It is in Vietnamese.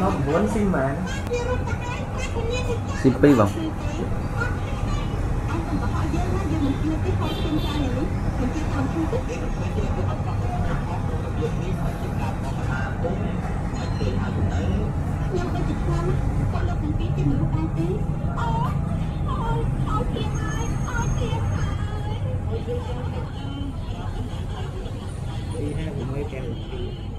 nó muốn xin mà xin pi vòng nhưng mà chị Phương, có lúc đăng ký cho mình lúc đăng ký. Janet Lee.